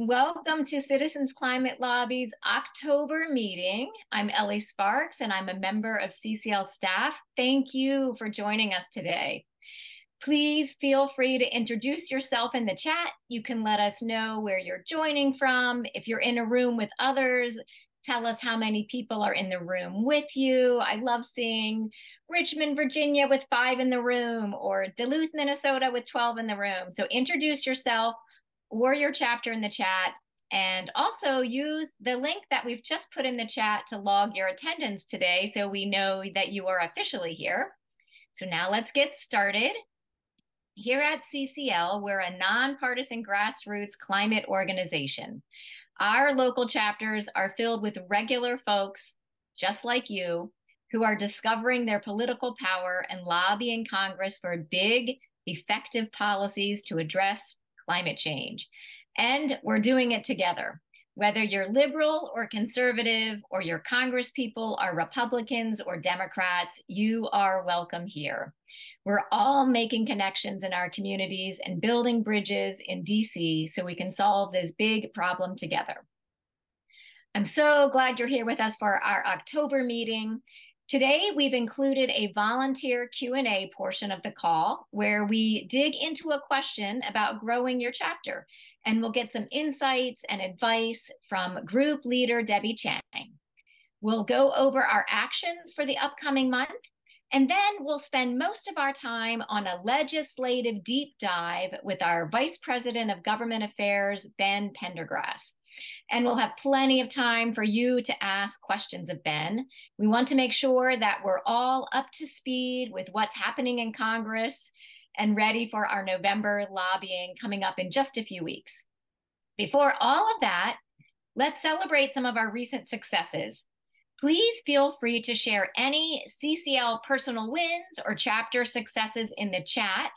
Welcome to Citizens Climate Lobby's October meeting. I'm Ellie Sparks and I'm a member of CCL staff. Thank you for joining us today. Please feel free to introduce yourself in the chat. You can let us know where you're joining from. If you're in a room with others, tell us how many people are in the room with you. I love seeing Richmond, Virginia with five in the room or Duluth, Minnesota with 12 in the room. So introduce yourself or your chapter in the chat. And also use the link that we've just put in the chat to log your attendance today so we know that you are officially here. So now let's get started. Here at CCL, we're a nonpartisan grassroots climate organization. Our local chapters are filled with regular folks just like you who are discovering their political power and lobbying Congress for big, effective policies to address climate change. And we're doing it together. Whether you're liberal or conservative, or your Congress people are Republicans or Democrats, you are welcome here. We're all making connections in our communities and building bridges in DC so we can solve this big problem together. I'm so glad you're here with us for our October meeting. Today, we've included a volunteer Q&A portion of the call where we dig into a question about growing your chapter, and we'll get some insights and advice from group leader Debbie Chang. We'll go over our actions for the upcoming month, and then we'll spend most of our time on a legislative deep dive with our Vice President of Government Affairs, Ben Pendergrass. And we'll have plenty of time for you to ask questions of Ben. We want to make sure that we're all up to speed with what's happening in Congress and ready for our November lobbying coming up in just a few weeks. Before all of that, let's celebrate some of our recent successes. Please feel free to share any CCL personal wins or chapter successes in the chat.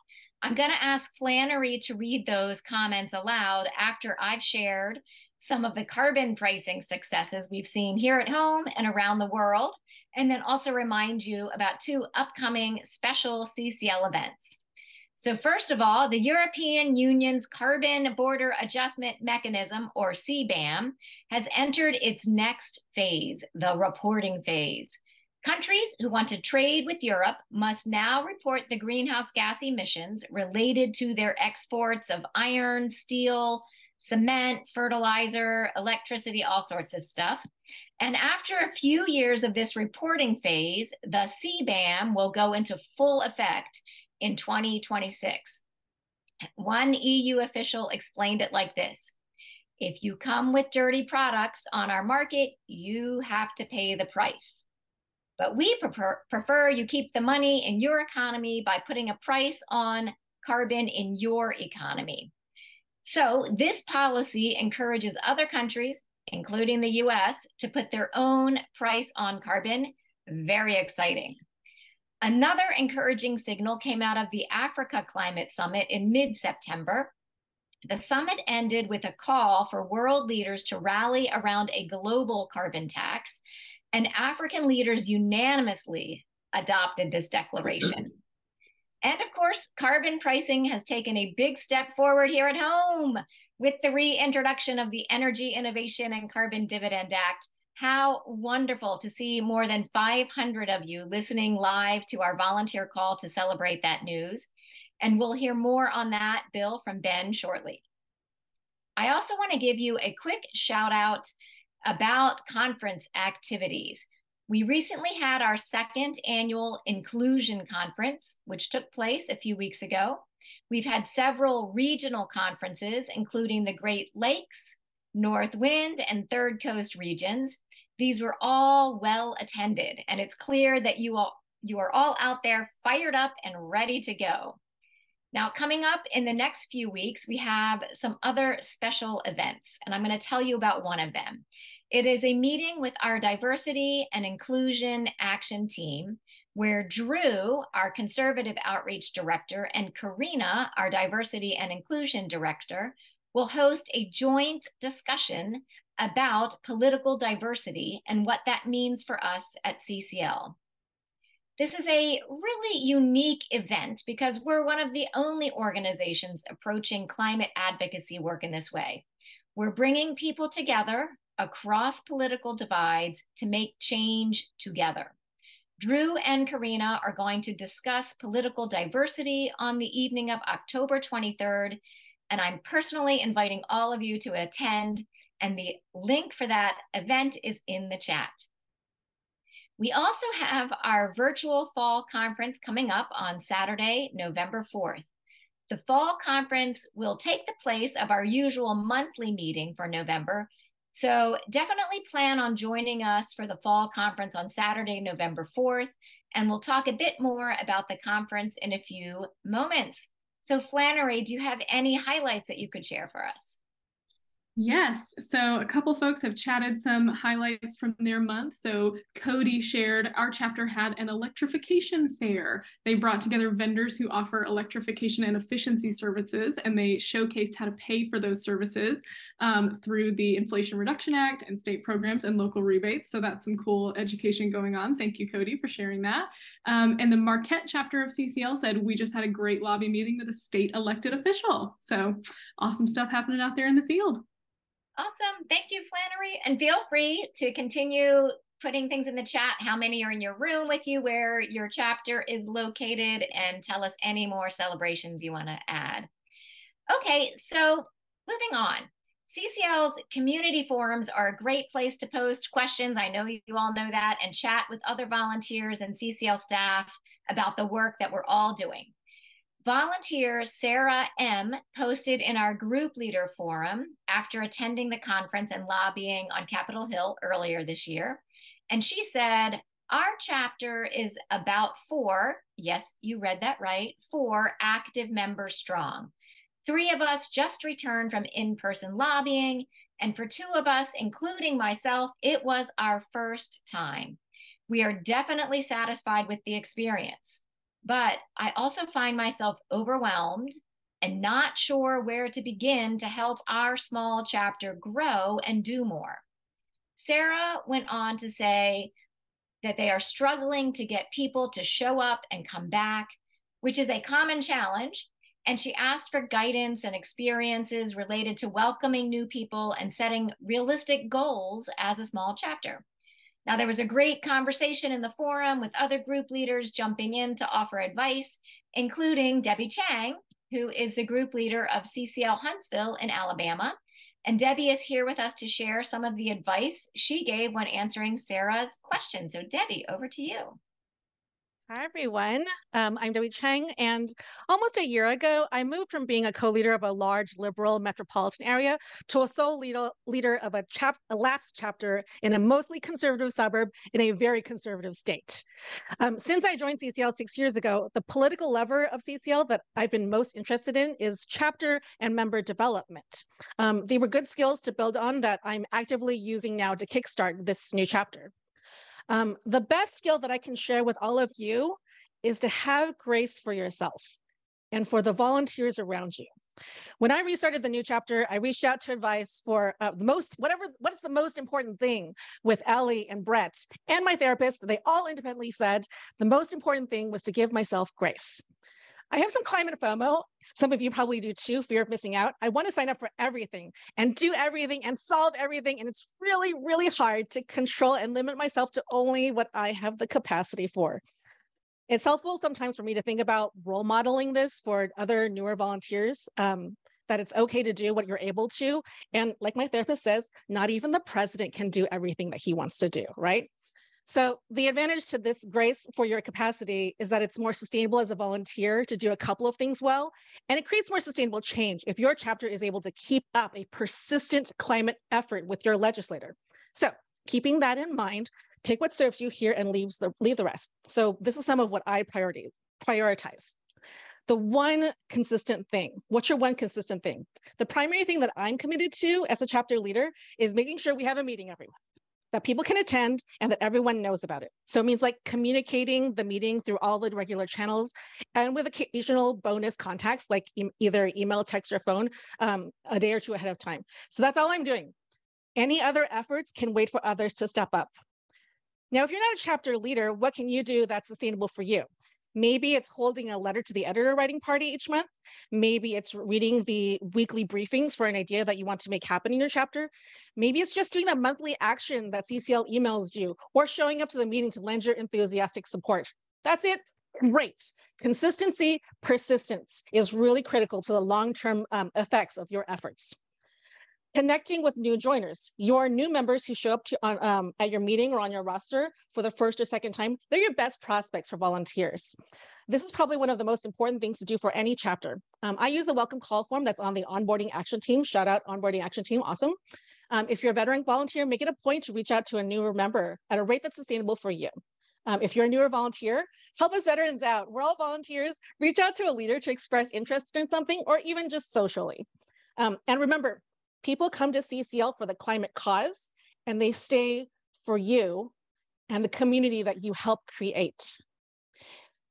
I'm going to ask Flannery to read those comments aloud after I've shared some of the carbon pricing successes we've seen here at home and around the world, and then also remind you about two upcoming special CCL events. So first of all, the European Union's Carbon Border Adjustment Mechanism, or CBAM, has entered its next phase, the reporting phase. Countries who want to trade with Europe must now report the greenhouse gas emissions related to their exports of iron, steel, cement, fertilizer, electricity, all sorts of stuff. And after a few years of this reporting phase, the CBAM will go into full effect in 2026. One EU official explained it like this If you come with dirty products on our market, you have to pay the price. But we prefer, prefer you keep the money in your economy by putting a price on carbon in your economy. So, this policy encourages other countries, including the US, to put their own price on carbon. Very exciting. Another encouraging signal came out of the Africa Climate Summit in mid September. The summit ended with a call for world leaders to rally around a global carbon tax, and African leaders unanimously adopted this declaration. And of course, carbon pricing has taken a big step forward here at home with the reintroduction of the Energy Innovation and Carbon Dividend Act. How wonderful to see more than 500 of you listening live to our volunteer call to celebrate that news. And we'll hear more on that bill from Ben shortly. I also want to give you a quick shout out about conference activities. We recently had our second annual inclusion conference, which took place a few weeks ago. We've had several regional conferences, including the Great Lakes, North Wind, and Third Coast regions. These were all well attended, and it's clear that you all you are all out there fired up and ready to go. Now, coming up in the next few weeks, we have some other special events, and I'm going to tell you about one of them. It is a meeting with our diversity and inclusion action team where Drew, our conservative outreach director, and Karina, our diversity and inclusion director, will host a joint discussion about political diversity and what that means for us at CCL. This is a really unique event because we're one of the only organizations approaching climate advocacy work in this way. We're bringing people together across political divides to make change together. Drew and Karina are going to discuss political diversity on the evening of October 23rd, and I'm personally inviting all of you to attend, and the link for that event is in the chat. We also have our virtual fall conference coming up on Saturday, November 4th. The fall conference will take the place of our usual monthly meeting for November, so definitely plan on joining us for the fall conference on Saturday, November 4th, and we'll talk a bit more about the conference in a few moments. So Flannery, do you have any highlights that you could share for us? Yes. So a couple folks have chatted some highlights from their month. So Cody shared our chapter had an electrification fair. They brought together vendors who offer electrification and efficiency services, and they showcased how to pay for those services um, through the Inflation Reduction Act and state programs and local rebates. So that's some cool education going on. Thank you, Cody, for sharing that. Um, and the Marquette chapter of CCL said, We just had a great lobby meeting with a state elected official. So awesome stuff happening out there in the field. Awesome. Thank you, Flannery. And feel free to continue putting things in the chat, how many are in your room with you, where your chapter is located, and tell us any more celebrations you want to add. Okay, so moving on. CCL's community forums are a great place to post questions. I know you all know that, and chat with other volunteers and CCL staff about the work that we're all doing. Volunteer Sarah M. posted in our group leader forum after attending the conference and lobbying on Capitol Hill earlier this year. And she said, Our chapter is about four, yes, you read that right, four active members strong. Three of us just returned from in person lobbying. And for two of us, including myself, it was our first time. We are definitely satisfied with the experience. But I also find myself overwhelmed and not sure where to begin to help our small chapter grow and do more. Sarah went on to say that they are struggling to get people to show up and come back, which is a common challenge. And she asked for guidance and experiences related to welcoming new people and setting realistic goals as a small chapter. Now, there was a great conversation in the forum with other group leaders jumping in to offer advice, including Debbie Chang, who is the group leader of CCL Huntsville in Alabama. And Debbie is here with us to share some of the advice she gave when answering Sarah's question. So, Debbie, over to you. Hi, everyone. Um, I'm Debbie Chang, and almost a year ago, I moved from being a co-leader of a large liberal metropolitan area to a sole leader, leader of a, chap, a lapsed chapter in a mostly conservative suburb in a very conservative state. Um, since I joined CCL six years ago, the political lever of CCL that I've been most interested in is chapter and member development. Um, they were good skills to build on that I'm actively using now to kickstart this new chapter. Um, the best skill that I can share with all of you is to have grace for yourself and for the volunteers around you. When I restarted the new chapter, I reached out to advice for uh, the most, whatever, what is the most important thing with Ellie and Brett and my therapist. They all independently said the most important thing was to give myself grace. I have some climate FOMO. Some of you probably do too, fear of missing out. I want to sign up for everything and do everything and solve everything. And it's really, really hard to control and limit myself to only what I have the capacity for. It's helpful sometimes for me to think about role modeling this for other newer volunteers. Um, that it's okay to do what you're able to. And like my therapist says, not even the president can do everything that he wants to do, right? So the advantage to this grace for your capacity is that it's more sustainable as a volunteer to do a couple of things well, and it creates more sustainable change if your chapter is able to keep up a persistent climate effort with your legislator. So keeping that in mind, take what serves you here and leaves the, leave the rest. So this is some of what I priority, prioritize. The one consistent thing, what's your one consistent thing? The primary thing that I'm committed to as a chapter leader is making sure we have a meeting every month that people can attend and that everyone knows about it. So it means like communicating the meeting through all the regular channels and with occasional bonus contacts like e either email, text, or phone um, a day or two ahead of time. So that's all I'm doing. Any other efforts can wait for others to step up. Now, if you're not a chapter leader, what can you do that's sustainable for you? Maybe it's holding a letter to the editor writing party each month. Maybe it's reading the weekly briefings for an idea that you want to make happen in your chapter. Maybe it's just doing that monthly action that CCL emails you or showing up to the meeting to lend your enthusiastic support. That's it. Great. Consistency, persistence is really critical to the long-term um, effects of your efforts connecting with new joiners. Your new members who show up to on, um, at your meeting or on your roster for the first or second time they're your best prospects for volunteers. This is probably one of the most important things to do for any chapter. Um, i use the welcome call form that's on the onboarding action team. Shout out onboarding action team. Awesome. Um, if you're a veteran volunteer make it a point to reach out to a newer member at a rate that's sustainable for you. Um, if you're a newer volunteer, help us veterans out. We're all volunteers. Reach out to a leader to express interest in something or even just socially. Um, and remember, people come to CCL for the climate cause and they stay for you and the community that you help create.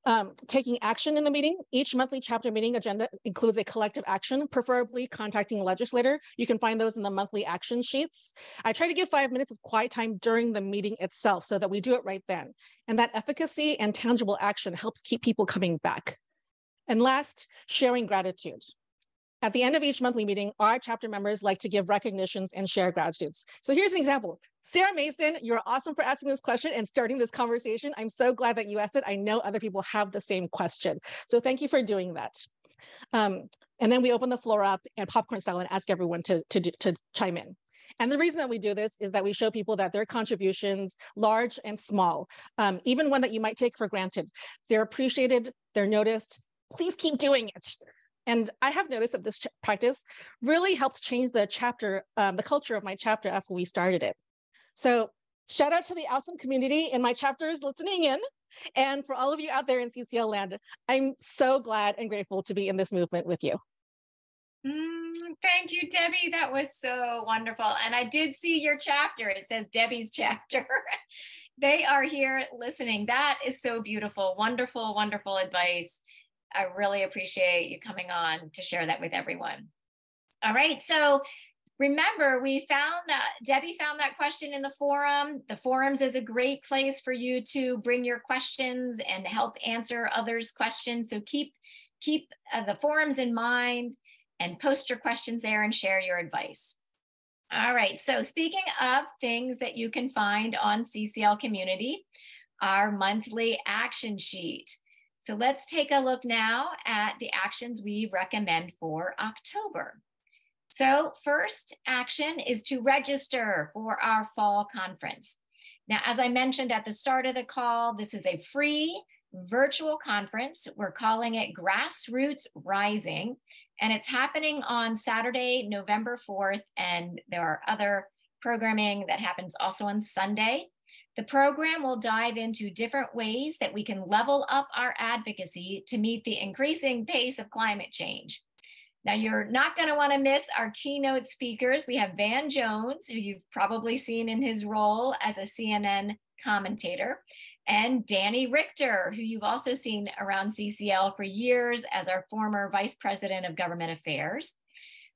Um, taking action in the meeting. Each monthly chapter meeting agenda includes a collective action, preferably contacting a legislator. You can find those in the monthly action sheets. I try to give five minutes of quiet time during the meeting itself so that we do it right then. And that efficacy and tangible action helps keep people coming back. And last, sharing gratitude. At the end of each monthly meeting, our chapter members like to give recognitions and share gratitudes. So here's an example. Sarah Mason, you're awesome for asking this question and starting this conversation. I'm so glad that you asked it. I know other people have the same question. So thank you for doing that. Um, and then we open the floor up and popcorn style and ask everyone to, to, to chime in. And the reason that we do this is that we show people that their contributions, large and small, um, even one that you might take for granted, they're appreciated, they're noticed. Please keep doing it. And I have noticed that this practice really helps change the chapter, um, the culture of my chapter after we started it. So shout out to the awesome community in my chapters listening in. And for all of you out there in CCL land, I'm so glad and grateful to be in this movement with you. Mm, thank you, Debbie. That was so wonderful. And I did see your chapter. It says Debbie's chapter. they are here listening. That is so beautiful. Wonderful, wonderful advice. I really appreciate you coming on to share that with everyone. All right, so remember, we found that Debbie found that question in the forum. The forums is a great place for you to bring your questions and help answer others' questions. So keep keep uh, the forums in mind and post your questions there and share your advice. All right, so speaking of things that you can find on CCL Community, our monthly action sheet. So let's take a look now at the actions we recommend for October. So first action is to register for our fall conference. Now, as I mentioned at the start of the call, this is a free virtual conference. We're calling it Grassroots Rising, and it's happening on Saturday, November 4th, and there are other programming that happens also on Sunday. The program will dive into different ways that we can level up our advocacy to meet the increasing pace of climate change. Now, you're not going to want to miss our keynote speakers. We have Van Jones, who you've probably seen in his role as a CNN commentator, and Danny Richter, who you've also seen around CCL for years as our former Vice President of Government Affairs.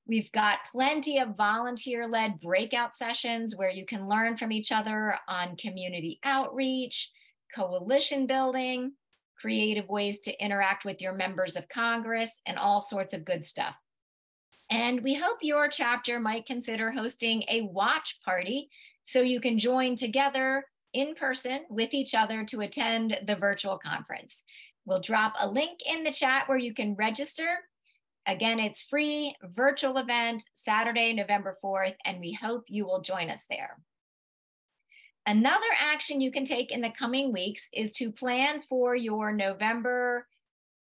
We've got plenty of volunteer led breakout sessions where you can learn from each other on community outreach, coalition building, creative ways to interact with your members of Congress, and all sorts of good stuff. And we hope your chapter might consider hosting a watch party so you can join together in person with each other to attend the virtual conference. We'll drop a link in the chat where you can register Again, it's free virtual event Saturday, November 4th, and we hope you will join us there. Another action you can take in the coming weeks is to plan for your November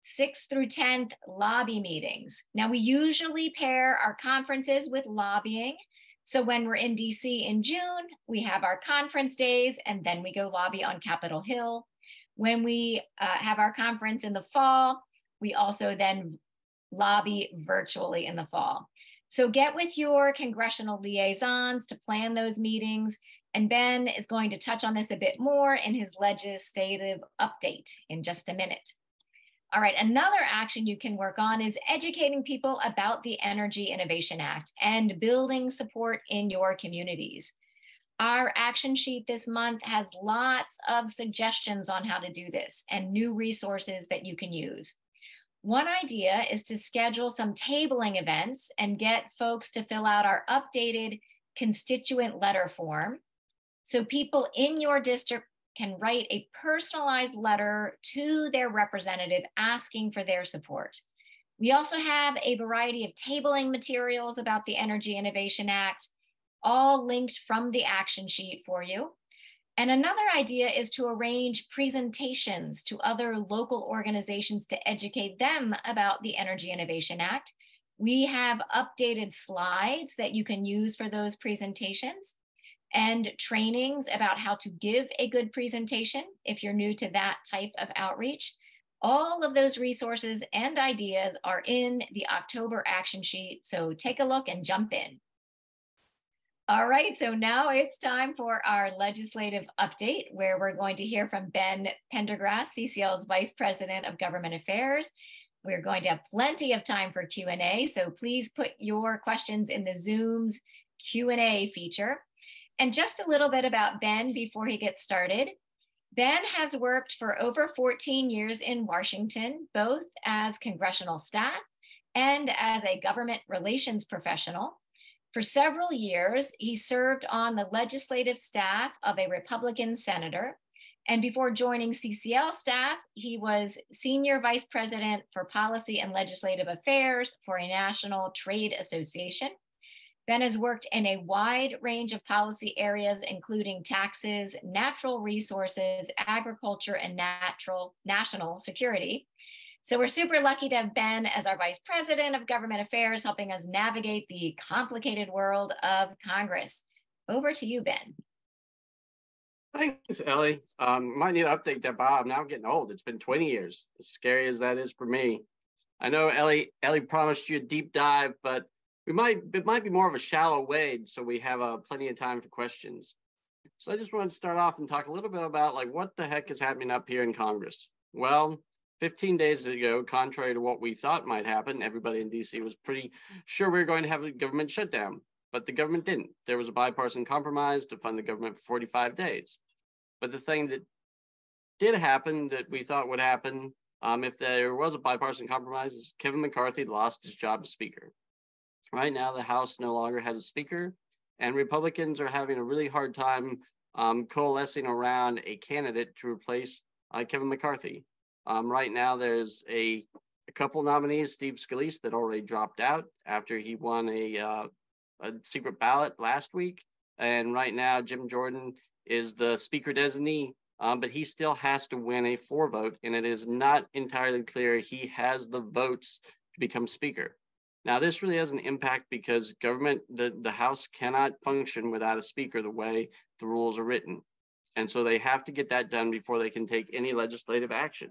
6th through 10th lobby meetings. Now, we usually pair our conferences with lobbying. So when we're in DC in June, we have our conference days and then we go lobby on Capitol Hill. When we uh, have our conference in the fall, we also then lobby virtually in the fall. So get with your congressional liaisons to plan those meetings. And Ben is going to touch on this a bit more in his legislative update in just a minute. All right, another action you can work on is educating people about the Energy Innovation Act and building support in your communities. Our action sheet this month has lots of suggestions on how to do this and new resources that you can use. One idea is to schedule some tabling events and get folks to fill out our updated constituent letter form. So people in your district can write a personalized letter to their representative asking for their support. We also have a variety of tabling materials about the Energy Innovation Act, all linked from the action sheet for you. And another idea is to arrange presentations to other local organizations to educate them about the Energy Innovation Act. We have updated slides that you can use for those presentations and trainings about how to give a good presentation if you're new to that type of outreach. All of those resources and ideas are in the October action sheet, so take a look and jump in. All right, so now it's time for our legislative update, where we're going to hear from Ben Pendergrass, CCL's Vice President of Government Affairs. We're going to have plenty of time for Q&A, so please put your questions in the Zoom's Q&A feature. And just a little bit about Ben before he gets started. Ben has worked for over 14 years in Washington, both as congressional staff and as a government relations professional. For several years, he served on the legislative staff of a Republican senator. And before joining CCL staff, he was senior vice president for policy and legislative affairs for a national trade association. Ben has worked in a wide range of policy areas, including taxes, natural resources, agriculture, and natural national security. So we're super lucky to have Ben as our Vice President of Government Affairs, helping us navigate the complicated world of Congress. Over to you, Ben. Thanks, Ellie. Um, might need to update that. Now I'm getting old. It's been 20 years, as scary as that is for me. I know Ellie, Ellie promised you a deep dive, but we might it might be more of a shallow wade, so we have uh, plenty of time for questions. So I just wanted to start off and talk a little bit about like what the heck is happening up here in Congress. Well, 15 days ago, contrary to what we thought might happen, everybody in DC was pretty sure we were going to have a government shutdown, but the government didn't. There was a bipartisan compromise to fund the government for 45 days. But the thing that did happen that we thought would happen um, if there was a bipartisan compromise is Kevin McCarthy lost his job as Speaker. Right now, the House no longer has a Speaker, and Republicans are having a really hard time um, coalescing around a candidate to replace uh, Kevin McCarthy. Um, right now, there's a, a couple nominees, Steve Scalise, that already dropped out after he won a, uh, a secret ballot last week. And right now, Jim Jordan is the speaker designee, um, but he still has to win a four vote, and it is not entirely clear he has the votes to become speaker. Now, this really has an impact because government, the, the House cannot function without a speaker the way the rules are written. And so they have to get that done before they can take any legislative action.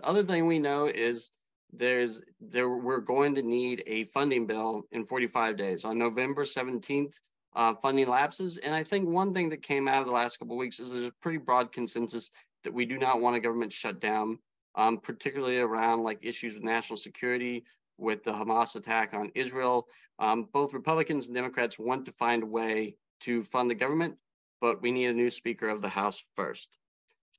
The other thing we know is there's there we're going to need a funding bill in 45 days. On November 17th, uh, funding lapses. And I think one thing that came out of the last couple of weeks is there's a pretty broad consensus that we do not want a government shutdown, um, particularly around like issues with national security, with the Hamas attack on Israel. Um, both Republicans and Democrats want to find a way to fund the government, but we need a new Speaker of the House first.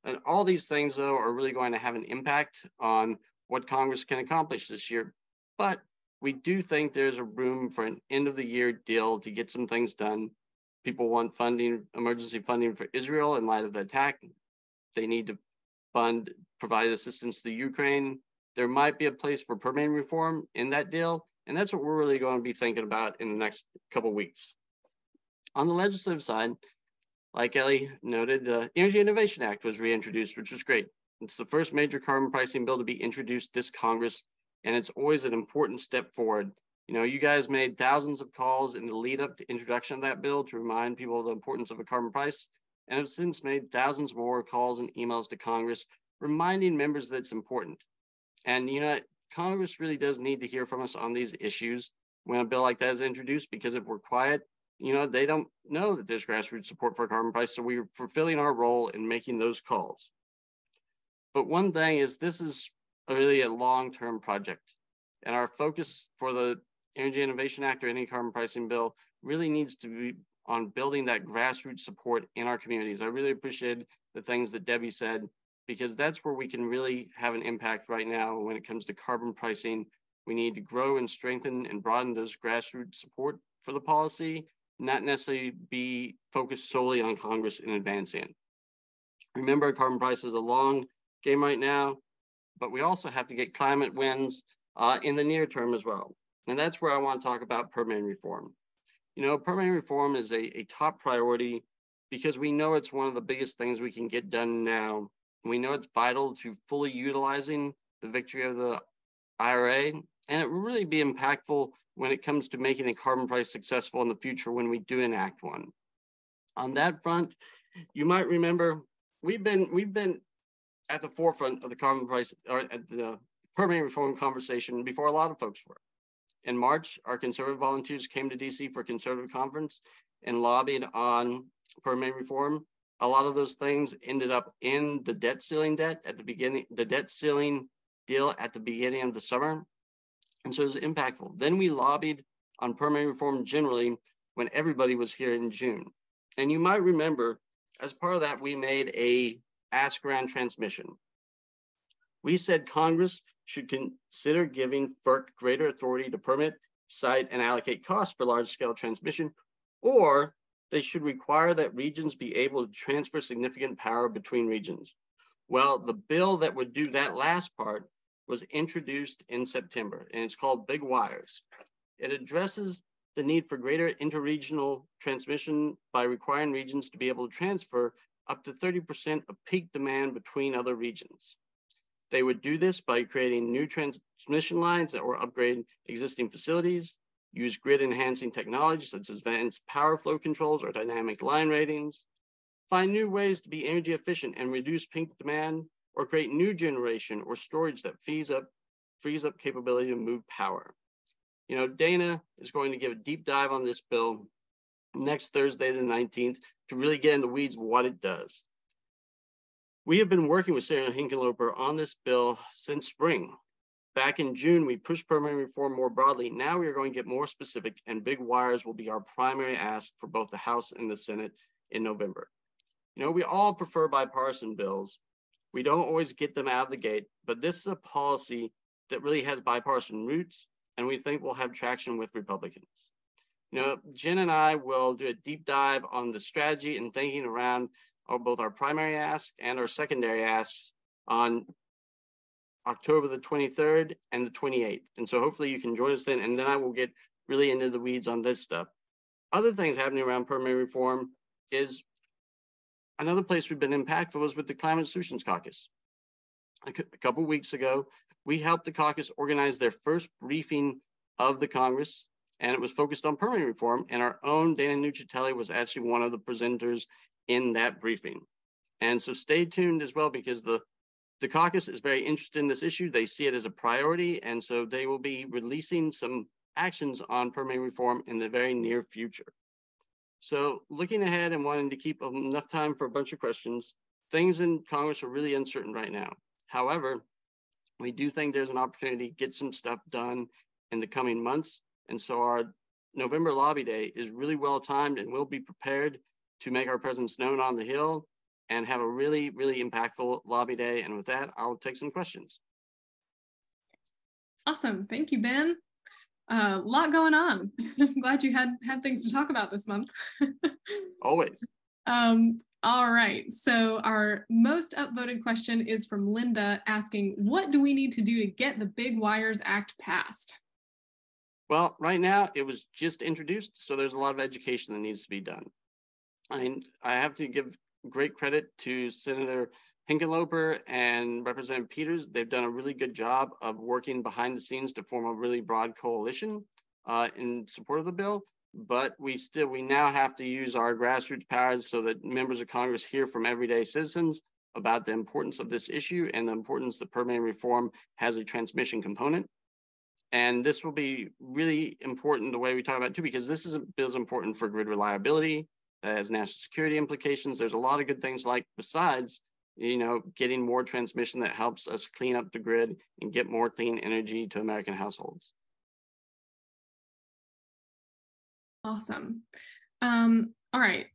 And all these things, though, are really going to have an impact on what Congress can accomplish this year. But we do think there's a room for an end of the year deal to get some things done. People want funding, emergency funding for Israel in light of the attack. They need to fund, provide assistance to Ukraine. There might be a place for permitting reform in that deal. And that's what we're really going to be thinking about in the next couple weeks. On the legislative side, like Ellie noted, the Energy Innovation Act was reintroduced, which was great. It's the first major carbon pricing bill to be introduced this Congress, and it's always an important step forward. You know, you guys made thousands of calls in the lead up to introduction of that bill to remind people of the importance of a carbon price, and have since made thousands more calls and emails to Congress reminding members that it's important. And you know, Congress really does need to hear from us on these issues when a bill like that is introduced, because if we're quiet, you know, they don't know that there's grassroots support for carbon price. So we're fulfilling our role in making those calls. But one thing is this is really a long-term project. And our focus for the Energy Innovation Act or any carbon pricing bill really needs to be on building that grassroots support in our communities. I really appreciate the things that Debbie said, because that's where we can really have an impact right now when it comes to carbon pricing. We need to grow and strengthen and broaden those grassroots support for the policy, not necessarily be focused solely on Congress in advancing. Remember, carbon price is a long game right now, but we also have to get climate wins uh, in the near term as well. And that's where I want to talk about permitting reform. You know, permitting reform is a, a top priority because we know it's one of the biggest things we can get done now. We know it's vital to fully utilizing the victory of the IRA, and it will really be impactful when it comes to making a carbon price successful in the future when we do enact one. On that front, you might remember we've been we've been at the forefront of the carbon price or at the permitting reform conversation before a lot of folks were. In March, our conservative volunteers came to DC for a conservative conference and lobbied on permitting reform. A lot of those things ended up in the debt ceiling debt at the beginning, the debt ceiling deal at the beginning of the summer. And so it was impactful. Then we lobbied on permitting reform generally when everybody was here in June. And you might remember, as part of that, we made a ask around transmission. We said Congress should consider giving FERC greater authority to permit, site, and allocate costs for large scale transmission, or they should require that regions be able to transfer significant power between regions. Well, the bill that would do that last part was introduced in September, and it's called Big Wires. It addresses the need for greater interregional transmission by requiring regions to be able to transfer up to 30% of peak demand between other regions. They would do this by creating new transmission lines or upgrade existing facilities, use grid enhancing technologies such as advanced power flow controls or dynamic line ratings, find new ways to be energy efficient and reduce peak demand, or create new generation or storage that frees up, frees up capability to move power. You know, Dana is going to give a deep dive on this bill next Thursday, the 19th, to really get in the weeds of what it does. We have been working with Senator Hickenlooper on this bill since spring. Back in June, we pushed permitting reform more broadly. Now we are going to get more specific, and big wires will be our primary ask for both the House and the Senate in November. You know, we all prefer bipartisan bills. We don't always get them out of the gate, but this is a policy that really has bipartisan roots, and we think will have traction with Republicans. You know, Jen and I will do a deep dive on the strategy and thinking around both our primary ask and our secondary asks on October the 23rd and the 28th. And so hopefully you can join us then, and then I will get really into the weeds on this stuff. Other things happening around permitting reform is another place we've been impactful was with the Climate Solutions Caucus. A, couple weeks ago, we helped the caucus organize their first briefing of the Congress, and it was focused on permitting reform. And our own Dana Nuccitelli was actually one of the presenters in that briefing. And so stay tuned as well because the, the caucus is very interested in this issue. They see it as a priority. And so they will be releasing some actions on permitting reform in the very near future. So looking ahead and wanting to keep enough time for a bunch of questions, things in Congress are really uncertain right now. However, we do think there's an opportunity to get some stuff done in the coming months. And so our November lobby day is really well timed and we'll be prepared to make our presence known on the Hill and have a really, really impactful lobby day. And with that, I'll take some questions. Awesome. Thank you, Ben. A uh, lot going on. I'm Glad you had had things to talk about this month. Always. Um, all right. So our most upvoted question is from Linda asking, what do we need to do to get the Big Wires Act passed? Well, right now it was just introduced, so there's a lot of education that needs to be done. I, I have to give great credit to Senator Hickenlooper and Representative Peters. They've done a really good job of working behind the scenes to form a really broad coalition uh, in support of the bill. But we still, we now have to use our grassroots powers so that members of Congress hear from everyday citizens about the importance of this issue and the importance that permitting reform has a transmission component. And this will be really important the way we talk about it too, because this is, is important for grid reliability, that has national security implications. There's a lot of good things like besides, you know, getting more transmission that helps us clean up the grid and get more clean energy to American households. Awesome. Um, all right.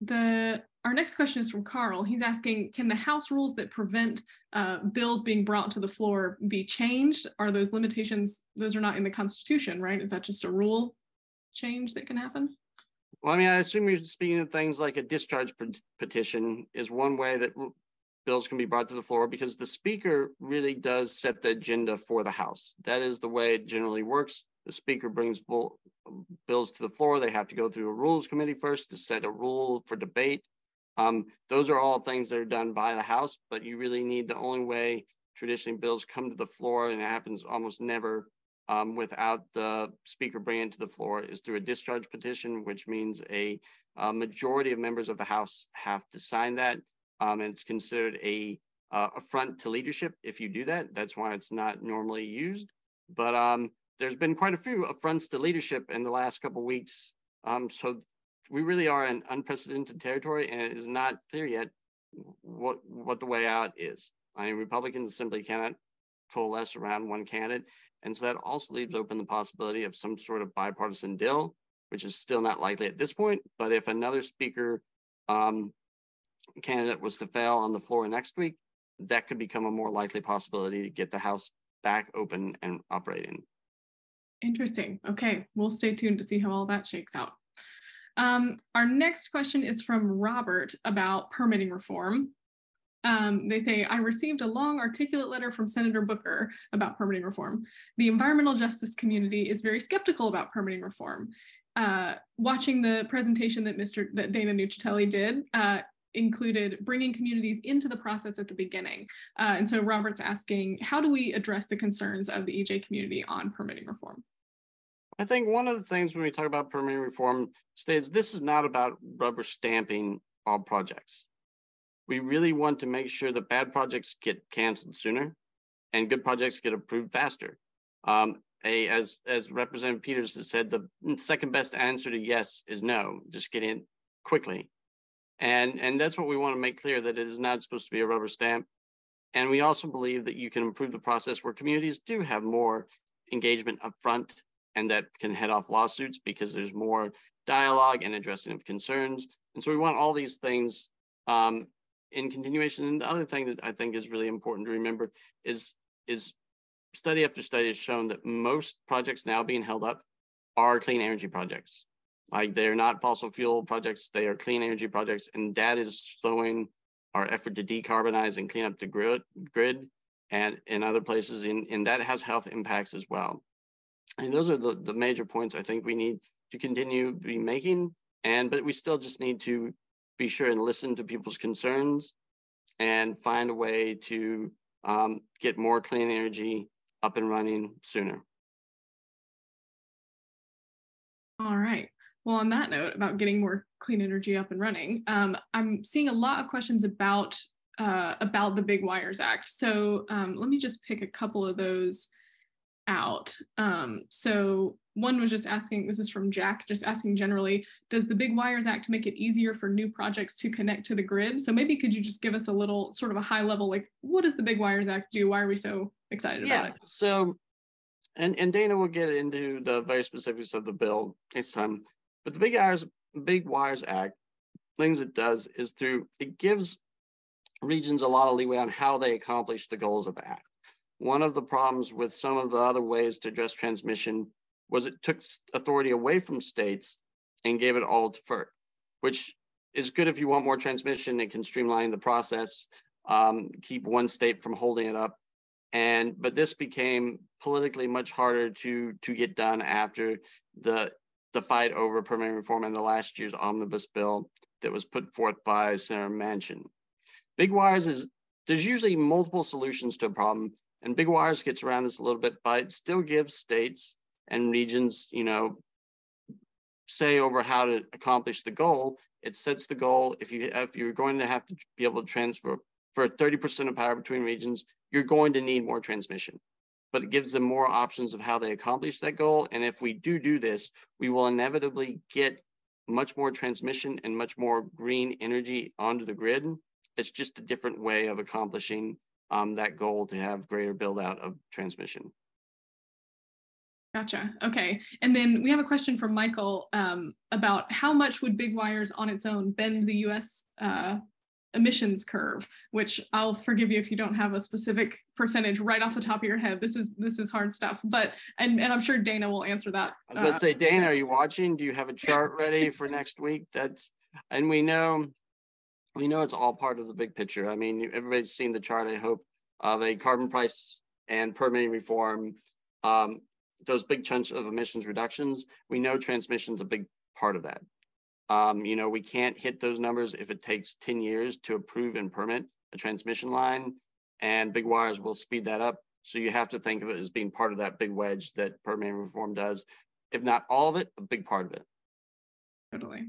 The our next question is from Carl. He's asking, can the House rules that prevent uh, bills being brought to the floor be changed? Are those limitations, those are not in the Constitution, right? Is that just a rule change that can happen? Well, I mean, I assume you're speaking of things like a discharge petition is one way that bills can be brought to the floor because the speaker really does set the agenda for the House. That is the way it generally works. The speaker brings bills to the floor. They have to go through a rules committee first to set a rule for debate. Um, those are all things that are done by the House, but you really need the only way traditionally bills come to the floor, and it happens almost never um, without the speaker bringing it to the floor is through a discharge petition, which means a, a majority of members of the House have to sign that. Um, and it's considered a uh, affront to leadership if you do that. That's why it's not normally used. But um, there's been quite a few affronts to leadership in the last couple weeks. Um, so we really are in unprecedented territory, and it is not clear yet what what the way out is. I mean, Republicans simply cannot coalesce around one candidate. And so that also leaves open the possibility of some sort of bipartisan deal, which is still not likely at this point. But if another speaker um, candidate was to fail on the floor next week, that could become a more likely possibility to get the House back open and operating. Interesting. Okay, we'll stay tuned to see how all that shakes out. Um, our next question is from Robert about permitting reform. Um, they say, I received a long, articulate letter from Senator Booker about permitting reform. The environmental justice community is very skeptical about permitting reform. Uh, watching the presentation that Mr. that Dana Nuccitelli did uh, included bringing communities into the process at the beginning. Uh, and so Robert's asking, how do we address the concerns of the EJ community on permitting reform? I think one of the things when we talk about permitting reform states this is not about rubber stamping all projects we really want to make sure that bad projects get canceled sooner and good projects get approved faster. Um, a, as, as Representative Peters has said, the second best answer to yes is no, just get in quickly. And, and that's what we want to make clear that it is not supposed to be a rubber stamp. And we also believe that you can improve the process where communities do have more engagement upfront and that can head off lawsuits because there's more dialogue and addressing of concerns. And so we want all these things um, in continuation, and the other thing that I think is really important to remember is is study after study has shown that most projects now being held up are clean energy projects. Like they're not fossil fuel projects, they are clean energy projects, and that is slowing our effort to decarbonize and clean up the grid, grid and in other places, and, and that has health impacts as well. And those are the, the major points I think we need to continue be making. And but we still just need to be sure and listen to people's concerns and find a way to um, get more clean energy up and running sooner. All right. Well, on that note about getting more clean energy up and running, um, I'm seeing a lot of questions about uh, about the Big Wires Act. So um, let me just pick a couple of those out. Um, so one was just asking, this is from Jack, just asking generally, does the Big Wires Act make it easier for new projects to connect to the grid? So maybe could you just give us a little sort of a high level, like what does the Big Wires Act do? Why are we so excited yeah, about it? So, and, and Dana will get into the very specifics of the bill next time, but the Big Wires, Big Wires Act, things it does is through, it gives regions a lot of leeway on how they accomplish the goals of the act. One of the problems with some of the other ways to address transmission was it took authority away from states and gave it all to FERC, which is good if you want more transmission. It can streamline the process, um, keep one state from holding it up. And but this became politically much harder to to get done after the the fight over permitting reform and the last year's omnibus bill that was put forth by Senator Manchin. Big wires is there's usually multiple solutions to a problem, and big wires gets around this a little bit, but it still gives states and regions, you know, say over how to accomplish the goal. It sets the goal. If you if you're going to have to be able to transfer for 30% of power between regions, you're going to need more transmission. But it gives them more options of how they accomplish that goal. And if we do do this, we will inevitably get much more transmission and much more green energy onto the grid. It's just a different way of accomplishing um, that goal to have greater build out of transmission. Gotcha. Okay. And then we have a question from Michael um, about how much would big wires on its own bend the US uh, emissions curve, which I'll forgive you if you don't have a specific percentage right off the top of your head. This is this is hard stuff, but and, and I'm sure Dana will answer that. I was about to uh, say, Dana, are you watching? Do you have a chart ready for next week? That's and we know we know it's all part of the big picture. I mean, everybody's seen the chart, I hope, of a carbon price and permitting reform. Um, those big chunks of emissions reductions, we know transmission is a big part of that. Um, you know, we can't hit those numbers if it takes 10 years to approve and permit a transmission line, and big wires will speed that up. So you have to think of it as being part of that big wedge that permitting reform does. If not all of it, a big part of it. Totally.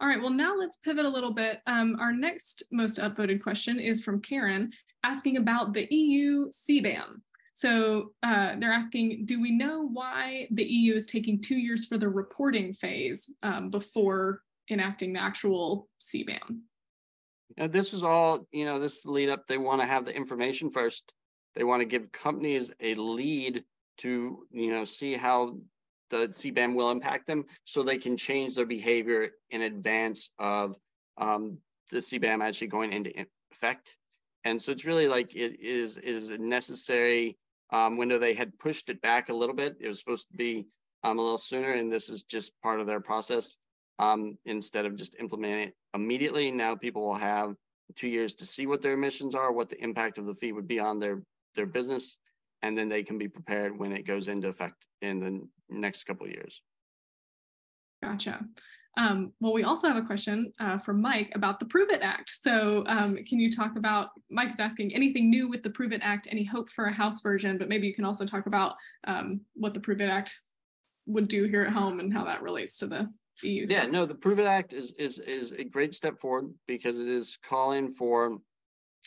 All right, well, now let's pivot a little bit. Um, our next most upvoted question is from Karen asking about the EU CBAM. So uh, they're asking, do we know why the EU is taking two years for the reporting phase um, before enacting the actual CBAM? Now, this is all, you know, this lead up, they want to have the information first. They want to give companies a lead to, you know, see how the CBAM will impact them so they can change their behavior in advance of um, the CBAM actually going into effect. And so it's really like it is is a necessary um, window. They had pushed it back a little bit. It was supposed to be um, a little sooner, and this is just part of their process. Um, instead of just implementing it immediately, now people will have two years to see what their emissions are, what the impact of the fee would be on their their business, and then they can be prepared when it goes into effect in the next couple of years. Gotcha. Um, well, we also have a question uh, from Mike about the Prove It Act. So, um, can you talk about Mike's asking anything new with the Prove It Act? Any hope for a House version? But maybe you can also talk about um, what the Prove It Act would do here at home and how that relates to the EU. Yeah, no, the Prove It Act is is is a great step forward because it is calling for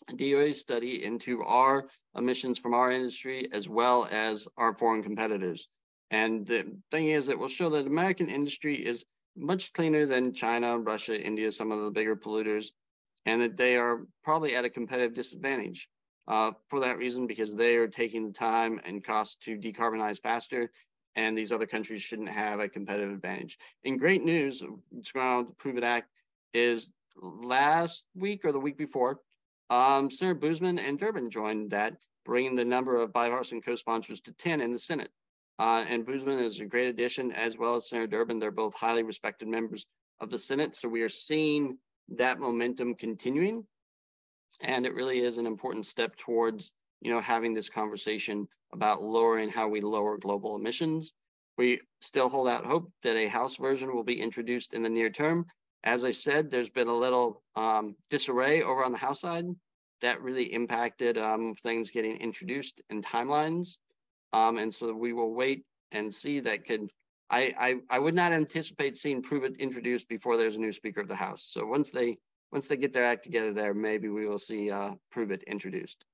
a DOE study into our emissions from our industry as well as our foreign competitors. And the thing is, it will show that American industry is much cleaner than China, Russia, India, some of the bigger polluters, and that they are probably at a competitive disadvantage. Uh, for that reason, because they are taking the time and cost to decarbonize faster, and these other countries shouldn't have a competitive advantage. And great news, what's going the Prove It Act is last week or the week before, um, Senator Boozman and Durbin joined that, bringing the number of bipartisan co-sponsors to 10 in the Senate. Uh, and Boozman is a great addition, as well as Senator Durbin. They're both highly respected members of the Senate. So we are seeing that momentum continuing. And it really is an important step towards, you know, having this conversation about lowering how we lower global emissions. We still hold out hope that a House version will be introduced in the near term. As I said, there's been a little um, disarray over on the House side that really impacted um, things getting introduced and timelines. Um, and so we will wait and see that could, I, I, I would not anticipate seeing Prove It introduced before there's a new Speaker of the House. So once they, once they get their act together there, maybe we will see uh, Prove It introduced.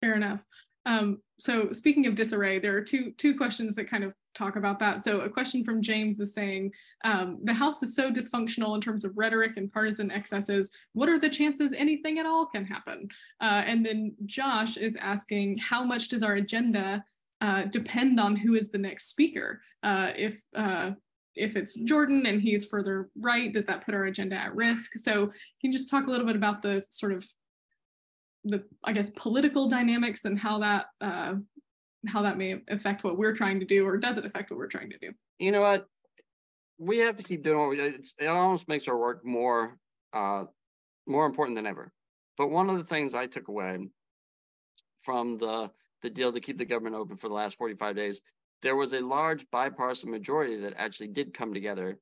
Fair enough. Um, so speaking of disarray, there are two two questions that kind of talk about that. So a question from James is saying, um, the House is so dysfunctional in terms of rhetoric and partisan excesses. What are the chances anything at all can happen? Uh, and then Josh is asking, how much does our agenda uh, depend on who is the next speaker? Uh, if uh, if it's Jordan and he's further right, does that put our agenda at risk? So can you just talk a little bit about the sort of the I guess political dynamics and how that uh, how that may affect what we're trying to do, or does it affect what we're trying to do? You know what? We have to keep doing what we do. It's, it almost makes our work more uh, more important than ever. But one of the things I took away from the the deal to keep the government open for the last 45 days, there was a large bipartisan majority that actually did come together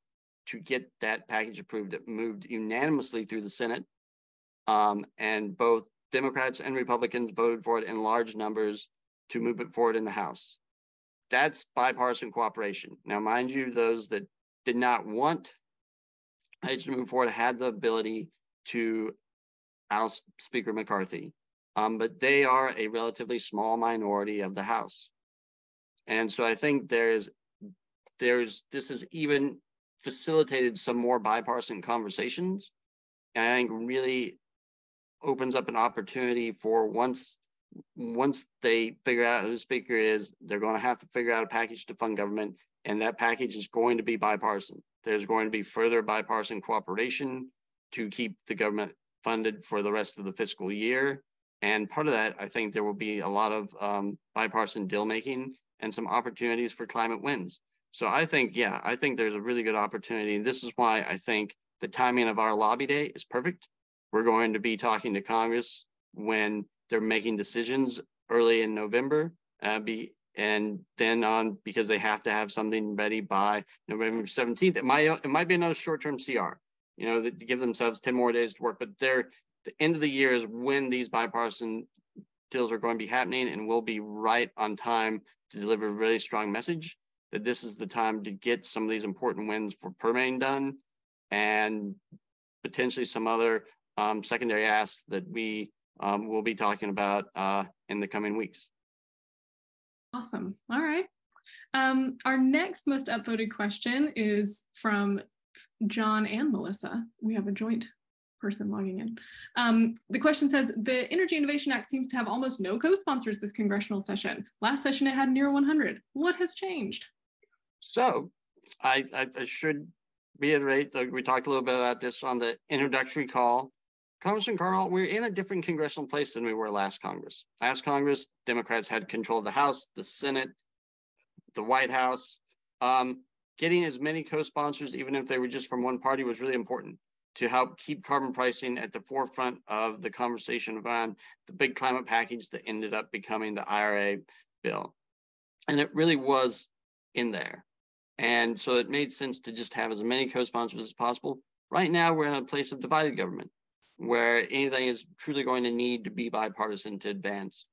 to get that package approved. It moved unanimously through the Senate. Um, and both Democrats and Republicans voted for it in large numbers to move it forward in the House. That's bipartisan cooperation. Now, mind you, those that did not want it to move forward had the ability to oust Speaker McCarthy, um, but they are a relatively small minority of the House. And so I think there's there's this has even facilitated some more bipartisan conversations. And I think really opens up an opportunity for once once they figure out who the speaker is, they're going to have to figure out a package to fund government, and that package is going to be bipartisan. There's going to be further bipartisan cooperation to keep the government funded for the rest of the fiscal year. And part of that, I think there will be a lot of um, bipartisan deal making and some opportunities for climate wins. So I think, yeah, I think there's a really good opportunity. And this is why I think the timing of our lobby day is perfect. We're going to be talking to Congress when they're making decisions early in November. Uh, be, and then on because they have to have something ready by November 17th. It might it might be another short-term CR, you know, to give themselves 10 more days to work. But they're the end of the year is when these bipartisan deals are going to be happening, and we'll be right on time to deliver a really strong message that this is the time to get some of these important wins for permitting done and potentially some other um, secondary asks that we um, will be talking about uh, in the coming weeks. Awesome. All right. Um, our next most upvoted question is from John and Melissa. We have a joint person logging in. Um, the question says the Energy Innovation Act seems to have almost no co-sponsors this congressional session. Last session it had near 100. What has changed? So I, I, I should reiterate that we talked a little bit about this on the introductory call. Congressman Carl, we're in a different congressional place than we were last Congress. Last Congress, Democrats had control of the House, the Senate, the White House. Um, getting as many co-sponsors, even if they were just from one party, was really important to help keep carbon pricing at the forefront of the conversation around the big climate package that ended up becoming the IRA bill. And it really was in there. And so it made sense to just have as many co-sponsors as possible. Right now, we're in a place of divided government where anything is truly going to need to be bipartisan to advance.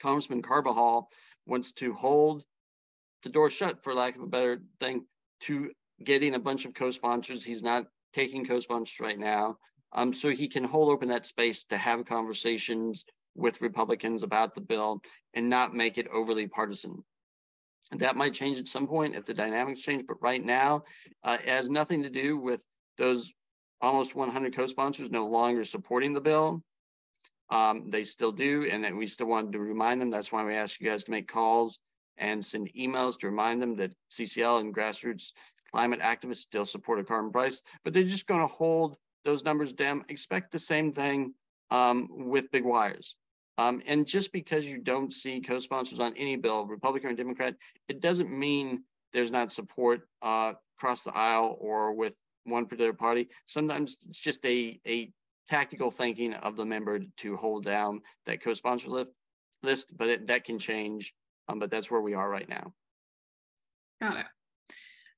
Congressman Carbajal wants to hold the door shut, for lack of a better thing, to getting a bunch of co-sponsors. He's not taking co-sponsors right now. Um, so he can hold open that space to have conversations with Republicans about the bill and not make it overly partisan. That might change at some point if the dynamics change, but right now, uh, it has nothing to do with those almost 100 co-sponsors no longer supporting the bill. Um, they still do, and we still wanted to remind them. That's why we ask you guys to make calls and send emails to remind them that CCL and grassroots climate activists still support a carbon price, but they're just going to hold those numbers down. Expect the same thing um, with big wires. Um, and just because you don't see co-sponsors on any bill, Republican or Democrat, it doesn't mean there's not support uh, across the aisle or with one particular party. Sometimes it's just a, a tactical thinking of the member to hold down that co-sponsor list, list but it, that can change. Um, but that's where we are right now. Got it.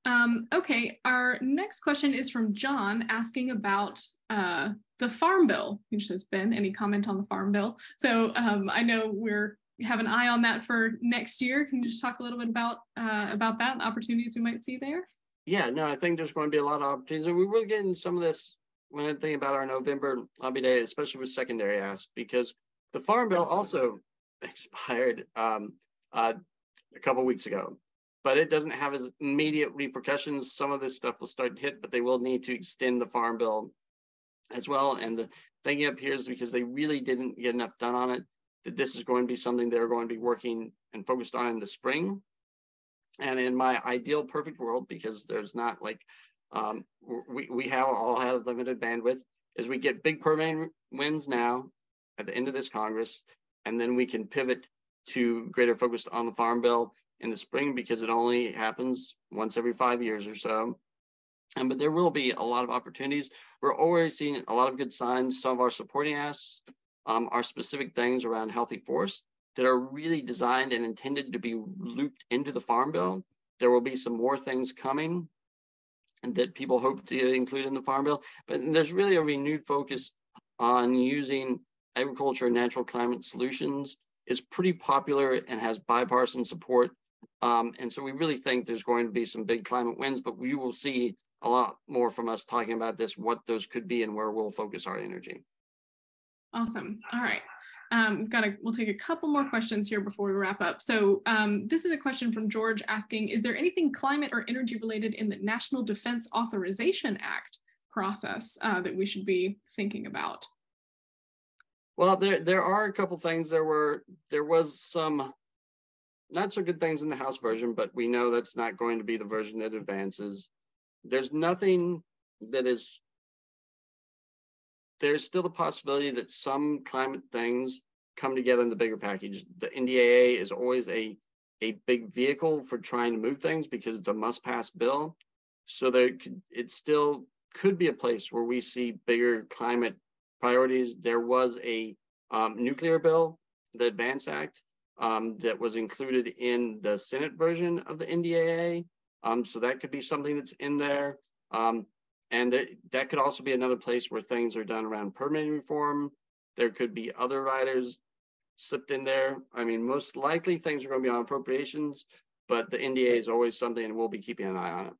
Um, okay, our next question is from John asking about uh, the Farm Bill. He says, Ben, any comment on the Farm Bill? So um, I know we're have an eye on that for next year. Can you just talk a little bit about uh, about that, and opportunities we might see there? Yeah, no, I think there's going to be a lot of opportunities. And we will get in some of this when I think about our November lobby day, especially with secondary ask, because the Farm Bill also expired um, uh, a couple weeks ago, but it doesn't have as immediate repercussions. Some of this stuff will start to hit, but they will need to extend the Farm Bill as well. And the thing up here is because they really didn't get enough done on it, that this is going to be something they're going to be working and focused on in the spring. And in my ideal perfect world, because there's not like um, we, we have all have limited bandwidth, is we get big permitting wins now at the end of this Congress, and then we can pivot to greater focus on the Farm Bill in the spring because it only happens once every five years or so. And but there will be a lot of opportunities. We're already seeing a lot of good signs. Some of our supporting asks um, are specific things around healthy forests that are really designed and intended to be looped into the farm bill. There will be some more things coming that people hope to include in the farm bill, but there's really a renewed focus on using agriculture and natural climate solutions is pretty popular and has bipartisan support. Um, and so we really think there's going to be some big climate wins, but we will see a lot more from us talking about this, what those could be and where we'll focus our energy. Awesome. All right. Um, we've got to, we'll take a couple more questions here before we wrap up. So um, this is a question from George asking, is there anything climate or energy related in the National Defense Authorization Act process uh, that we should be thinking about? Well, there there are a couple things. There were there was some not so good things in the House version, but we know that's not going to be the version that advances. There's nothing that is. There's still the possibility that some climate things come together in the bigger package. The NDAA is always a a big vehicle for trying to move things because it's a must-pass bill. So there could, it still could be a place where we see bigger climate priorities. There was a um, nuclear bill, the Advance Act, um, that was included in the Senate version of the NDAA. Um, so that could be something that's in there. And th that could also be another place where things are done around permitting reform. There could be other riders slipped in there. I mean, most likely things are going to be on appropriations, but the NDA is always something and we'll be keeping an eye on it.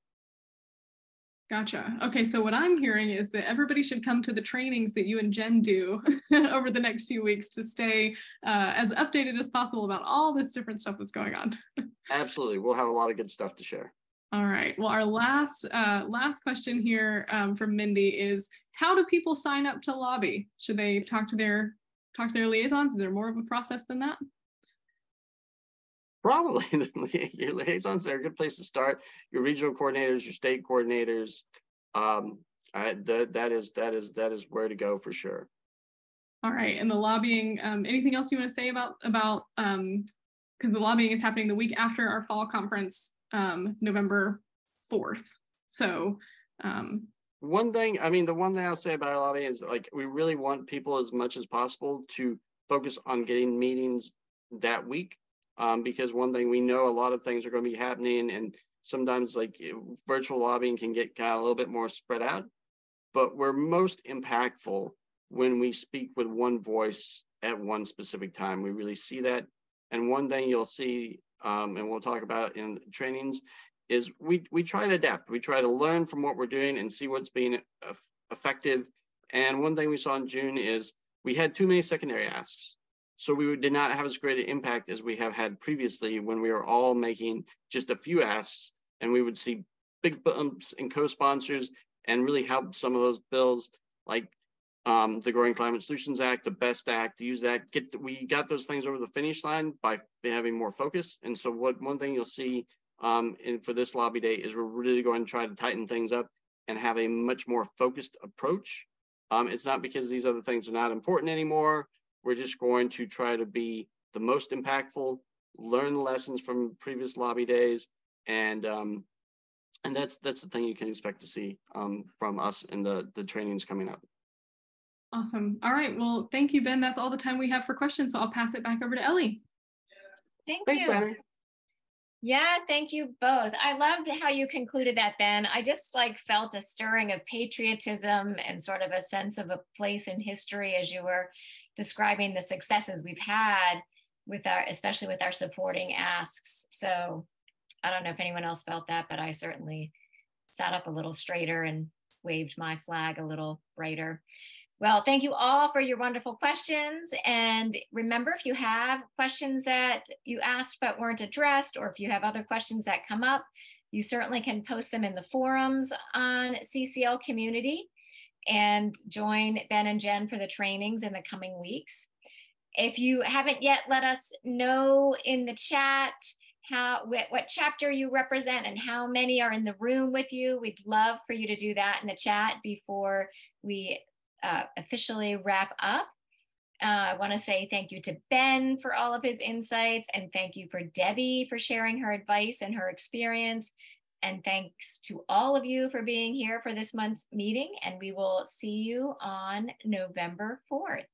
Gotcha. Okay, so what I'm hearing is that everybody should come to the trainings that you and Jen do over the next few weeks to stay uh, as updated as possible about all this different stuff that's going on. Absolutely, we'll have a lot of good stuff to share. All right. Well, our last uh, last question here um, from Mindy is: How do people sign up to lobby? Should they talk to their talk to their liaisons? Is there more of a process than that? Probably your liaisons are a good place to start. Your regional coordinators, your state coordinators, um, I, th- that is that is that is where to go for sure. All right, and the lobbying. Um, anything else you want to say about about because um, the lobbying is happening the week after our fall conference, um, November fourth. So. Um, one thing, I mean, the one thing I'll say about lobbying is like we really want people as much as possible to focus on getting meetings that week um, because one thing we know a lot of things are going to be happening and sometimes like virtual lobbying can get kind of a little bit more spread out but we're most impactful when we speak with one voice at one specific time we really see that and one thing you'll see um, and we'll talk about in trainings is we we try to adapt. We try to learn from what we're doing and see what's being effective. And one thing we saw in june is we had too many secondary asks. So we did not have as great an impact as we have had previously when we were all making just a few asks and we would see big bumps in co-sponsors and really help some of those bills like um, the Growing Climate Solutions Act, the BEST Act, use that. Get we got those things over the finish line by having more focus. And so, what one thing you'll see um, in, for this lobby day is we're really going to try to tighten things up and have a much more focused approach. Um, it's not because these other things are not important anymore. We're just going to try to be the most impactful, learn the lessons from previous lobby days, and um, and that's that's the thing you can expect to see um, from us in the the trainings coming up. Awesome. All right. Well, thank you, Ben. That's all the time we have for questions. So I'll pass it back over to Ellie. Thank Thanks, you. Benny. Yeah, thank you both. I loved how you concluded that, Ben. I just like felt a stirring of patriotism and sort of a sense of a place in history as you were describing the successes we've had with our, especially with our supporting asks. So I don't know if anyone else felt that, but I certainly sat up a little straighter and waved my flag a little brighter. Well, thank you all for your wonderful questions. And remember, if you have questions that you asked but weren't addressed, or if you have other questions that come up, you certainly can post them in the forums on CCL community and join Ben and Jen for the trainings in the coming weeks. If you haven't yet, let us know in the chat how what, chapter you represent and how many are in the room with you. We'd love for you to do that in the chat before we uh, officially wrap up. Uh, I want to say thank you to Ben for all of his insights and thank you for Debbie for sharing her advice and her experience. And thanks to all of you for being here for this month's meeting. And we will see you on November 4th.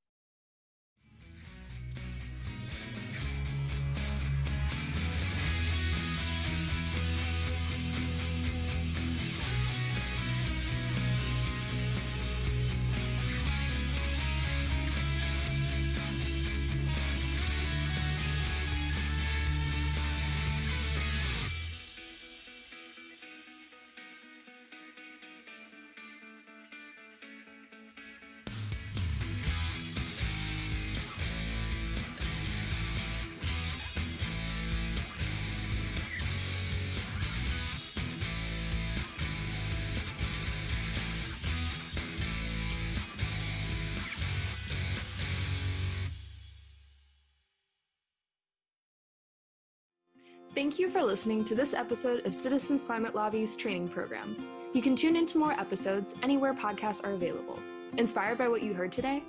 Thank you for listening to this episode of Citizens Climate Lobby's training program. You can tune into more episodes anywhere podcasts are available. Inspired by what you heard today?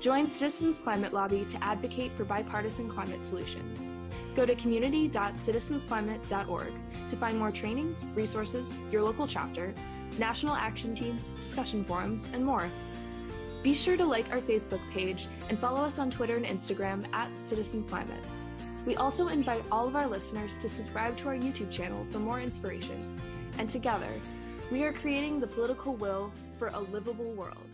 Join Citizens Climate Lobby to advocate for bipartisan climate solutions. Go to community.citizensclimate.org to find more trainings, resources, your local chapter, national action teams, discussion forums, and more. Be sure to like our Facebook page and follow us on Twitter and Instagram at Citizens Climate. We also invite all of our listeners to subscribe to our YouTube channel for more inspiration. And together, we are creating the political will for a livable world.